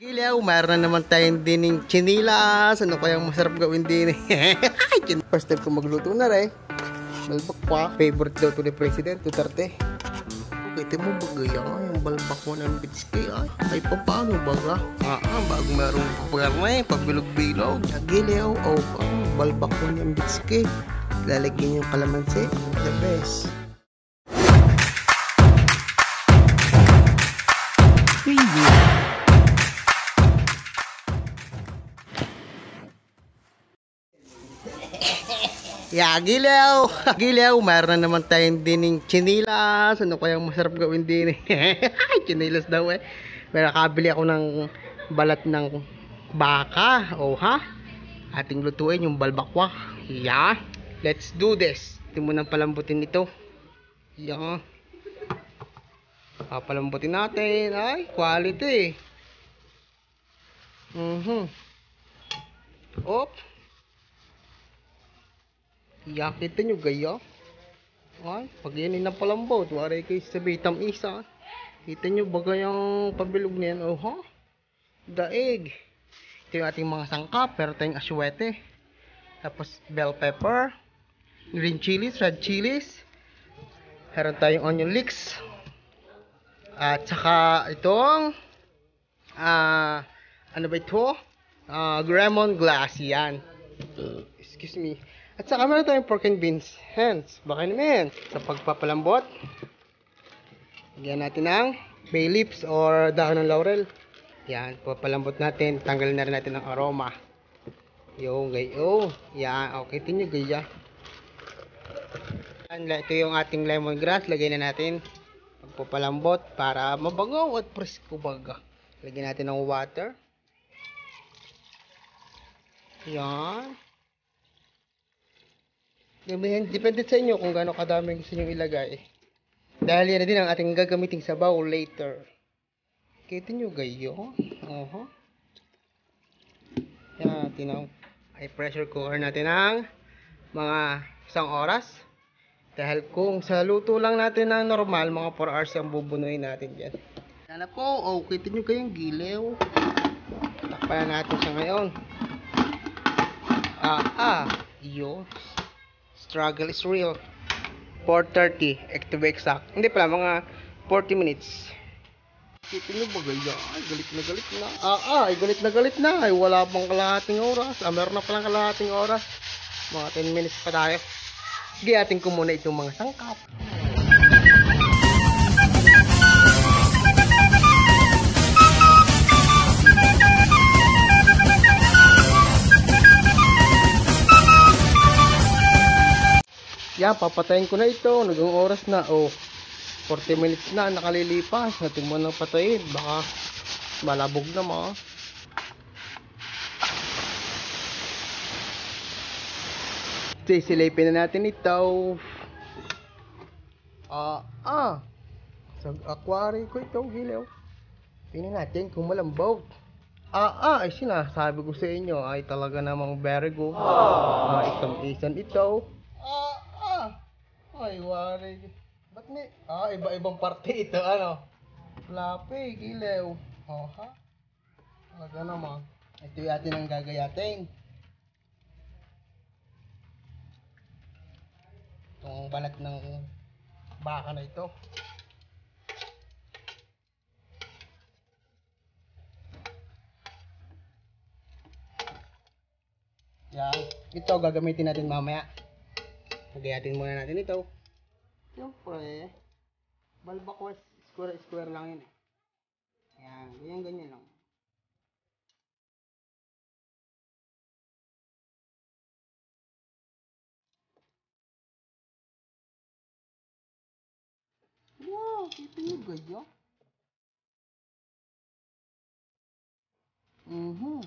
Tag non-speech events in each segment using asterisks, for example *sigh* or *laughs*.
Gilaw, mayroon na naman tayong dining chinilas. Ano kayang masarap gawin din *laughs* eh? First time ko magluto na rin. Balbak pa. Favorite daw to ni President Duterte. Kita mo bagay ah, yung balbak mo ng bitski ay. Ay, pa, paano baga? Ah, ah, bago mayroong pagarne, pabilog-bilog. Gilaw, oh, ah, balbak mo ng bitski. Lalagyan yung kalamansi. The best. Yeah, gilaw. *laughs* Gilaw, mayroon na naman tayong dining chinilas. Ano kayang masarap gawin din *laughs* eh? Chinilas daw eh. Pero nakabili ako ng balat ng baka. O ha? Ating lutuin yung balbakwa. Yeah. Let's do this. Ito mo nang palambutin ito. Yeah. Papalambutin natin. Ay, quality. Mhm. Op. Yeah, kita nyo gaya. Ay, pag yan ng palambot, wari kayo sa bitam isa. Kita nyo baga yung pabilog niyan, oh ha? Daig. Ito yung ating mga sangkap, pero tayong aswete. Tapos bell pepper, green chilies, red chilies. Meron tayong onion leeks. At saka itong, ah, ano ba ito? Ah, lemon glass, yan. Excuse me. At saka meron tayong pork and beans. Hence, baka naman sa pagpapalambot. Lagyan natin ng bay leaves or dahon ng laurel. Yan, papalambot natin. Tanggalin na rin natin ang aroma. Yung gayo. Yan, okay. Tingnan gaya. Ito yung ating lemongrass. Lagay na natin. Pagpapalambot para mabangaw at presko baga. Lagyan natin ng water. Yan. Depende, sa inyo kung gaano kadami gusto nyo ilagay. Dahil yan na din ang ating gagamiting sabaw later. Kita nyo gayo. Oho. Yan, tinaw. Ay pressure cooker natin ng mga isang oras. Dahil kung sa luto lang natin ng normal, mga 4 hours ang bubunuin natin dyan. Sana po, oh, kita nyo kayong gilew. Takpan na natin siya ngayon. Ah, ah, yun. Struggle is real. 4.30, to be exact. Hindi pala, mga 40 minutes. Kita nyo ba gaya? Ay, galit na galit na. Ah, ah, ay galit na galit na. Ay, wala pang kalahating oras. Ah, meron na palang kalahating oras. Mga 10 minutes pa tayo. Sige, atin ko muna itong mga sangkap. Yan, papatayin ko na ito. Nagang oras na. Oh, 40 minutes na nakalilipas. Natin mo nang patayin. Baka malabog na mga. Sisilipin na natin ito. Ah, ah. Sa aquarium ko ito, gilaw. Tingnan natin kung malambog. Ah, ah, ay sinasabi ko sa inyo ay talaga namang very good. Ah, isang isan ito. Ah, ah. Ay, wari. Ba't may... Ah, iba-ibang parte ito, ano? Flappy, gilew. Oh, ha? Talaga naman. Ito yung atin ang gagayatin. Itong balat ng baka na ito. Yan. Ito gagamitin natin mamaya. Lagayatin muna natin ito. Siyempre, balbakwas, square, square lang yun eh. Ayan, ganyan, ganyan lang. Wow, kita niyo gaya? Mhm.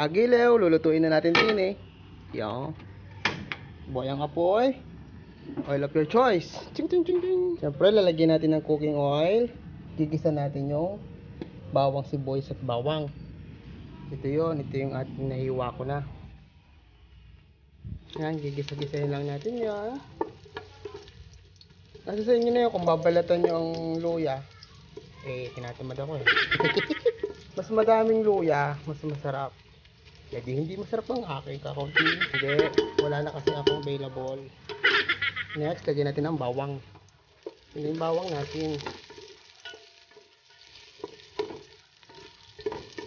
Yagilew, lulutuin na natin din eh. Yan. Boyang apoy. Oil of your choice. Ching ching ching ching. Siyempre, lalagyan natin ng cooking oil. Gigisa natin yung bawang sibuyas at bawang. Ito yon, ito yung ating nahiwa ko na. Yan, gigisa-gisahin lang natin yan. Nasa sa inyo na yun, kung babalatan nyo ang luya, eh, tinatamad ako eh. *laughs* mas madaming luya, mas masarap. Eh, di hindi masarap ang aking kakunti. Hindi, wala na kasi akong available. Next, lagyan natin ang bawang. Hindi bawang natin.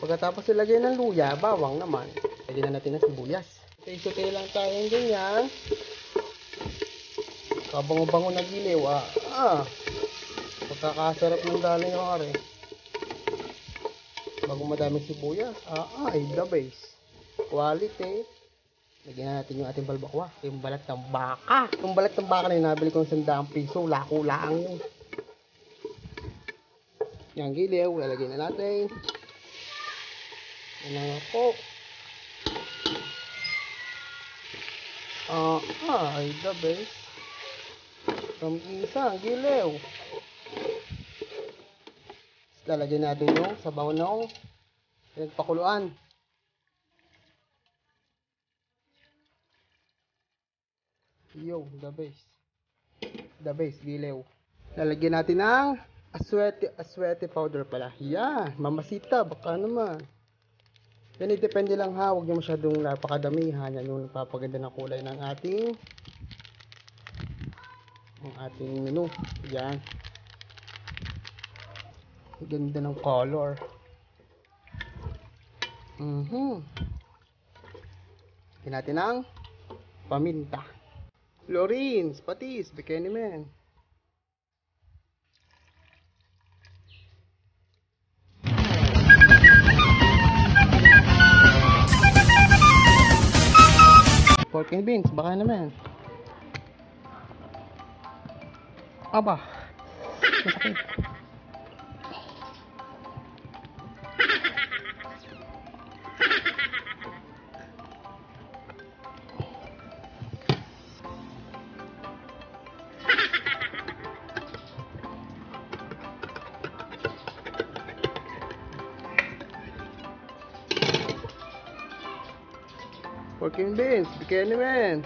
Pagkatapos ilagay ng luya, bawang naman. Lagyan na natin ng sibuyas. Tay-tay lang tayo ng ganyan. Kabango-bango na giliw, ah. ah. Pagkakasarap ng dali ng are. Bago madaming sibuyas, ah, ah, ay the base. Quality. Lagyan na natin yung ating balbakwa. Yung balat ng baka. Yung balat ng baka na yung nabili ko ng sandaang piso, lako-laang yun. Yung giliw, lalagyan na natin. Yan na po. Ah, ay the best. From isa, ang giliw. Lalagyan natin yung sabaw ng pinagpakuluan. Yo, the base. The base, giliw. Lalagyan natin ng aswete, aswete powder pala. Yan, mamasita, baka naman. Yan, depende lang ha. Huwag nyo masyadong napakadamihan. Yan yung nagpapaganda ng kulay ng ating ang ating menu. Yan. Ganda ng color. Mhm. Yan natin ang paminta. Florins, patis, bikini man. Pork and beans, baka naman. Aba. Masakit. And beans, bikini man.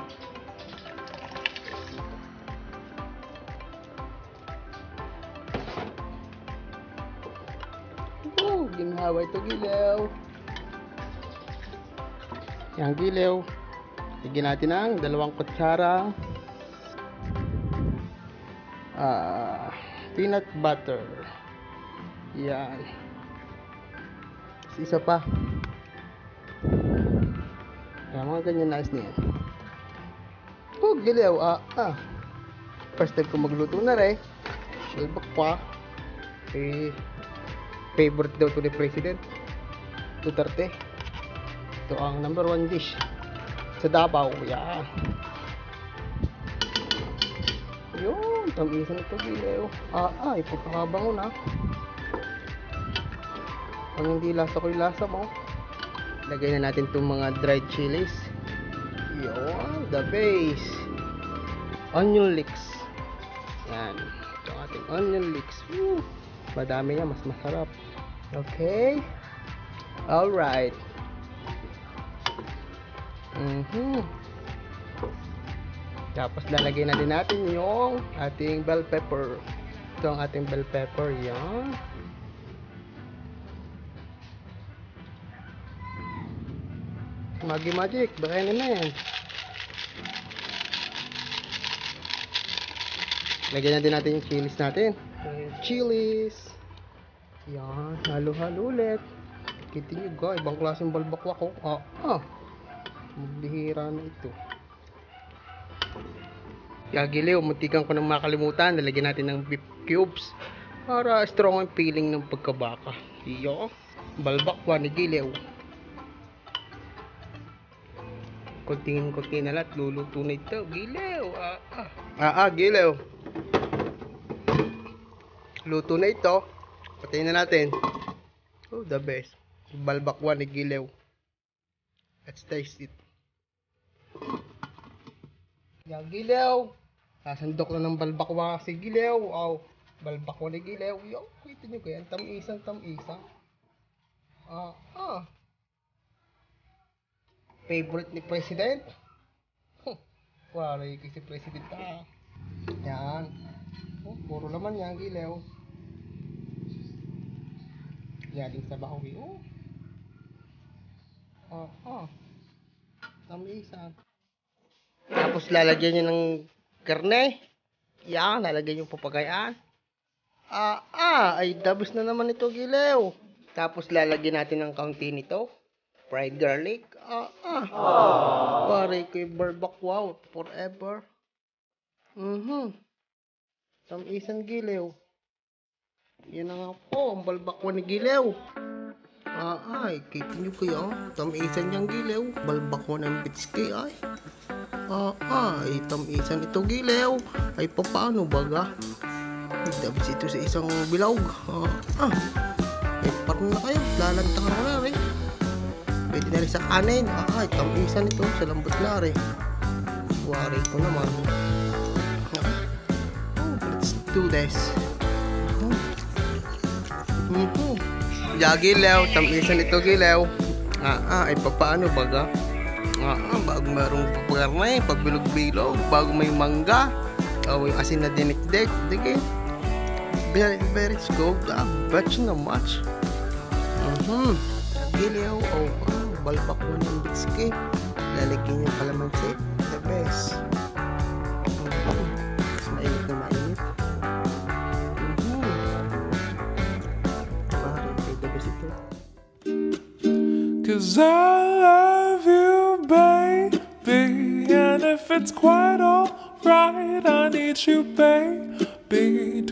Oh, ginhawa ito gilaw. Yang gilaw. Tigyan natin ng dalawang kutsara. Ah, peanut butter. Yan. Isa pa. Yan, mga ganyan nice niya. Oh, gilaw. Ah, ah. First time ko magluto na rin. Shilbak pa. Eh, favorite daw to ni President Duterte. Ito ang number one dish sa Davao. Yan. Yun, tamisan ito gilaw. Ah, ah, ipagkakabango na. Ang hindi lasa ko yung lasa mo. Lagay na natin itong mga dried chilies. Yun, the base. Onion leeks. Yan. Ito ating onion leeks. Woo! Madami nga, mas masarap. Okay. Alright. Mhm. Tapos lalagay na din natin yung ating bell pepper. Ito ang ating bell pepper. Yan. Magi magic, baka na yan. Lagyan na din natin yung chilies natin. Chilies. Yan, halo-halo ulit. Kita nyo ga, ibang klaseng balbakwa ko. Ah, ah. Magbihira na ito. Gagiliw, muntikan ko nang makalimutan. Lalagyan natin ng beef cubes. Para strong ang feeling ng pagkabaka. Iyo. Balbakwa ni Giliw. Kuntingin-kunti na lahat. Luluto na ito. Giliw. Ah, ah. Ah, ah, Giliw. Luto na ito. Patayin na natin. Oh, the best. Balbakwa ni Gilew. Let's taste it. Yan, Gilew. Sasandok na ng balbakwa si Gilew. Oh, balbakwa ni Gilew. Yo, kita nyo kaya. Tamisang, tamisang. Ah, ah. Favorite ni President? Huh. Wala kasi President ah. Yan. Oh, puro laman yan, gilaw. Galing sa bawi, oh. Oh, oh. Tamisan. Tapos lalagyan niyo ng karne. Yan, lalagyan yung papagayaan. Ah, ah, ay dabis na naman ito, gilaw. Tapos lalagyan natin ng kaunti nito. Fried garlic. Ah, ah. Pare kay barbak wow. Forever. Mhm. Tamisan gilaw. Yan na nga po, ang balbakwa ni gilaw. Ah, ay, kita nyo kayo. Tamisan niyang gilaw. Balbakwa ng bitski ay. Ah, ay, tamisan ito gilaw. Ay, papaano baga? Ay, dabis ito sa isang bilawg. Ah, ah. Eh, parang na kayo. Lalantakan mo na rin. Pwede na rin sa kanin. Ah, ay, tamisan ito sa lambot na rin. Wari ko naman. Oh, let's do this. Mm-hmm. Ya, gilaw. Tamisan ito gilaw. Ah, ah, ay papaano baga? Ah, ah, bago merong paparnay, pagbilog-bilog, bago may mangga, o yung asin na dinikdik, dige. Very, very good. Ah, you not much. Mhm. Gilaw, oh, ng. Lalagyan yung kalamansi. The best. Mhm. Mhm. Ito. Cause I love you, baby. And if it's quite alright, I need you, baby.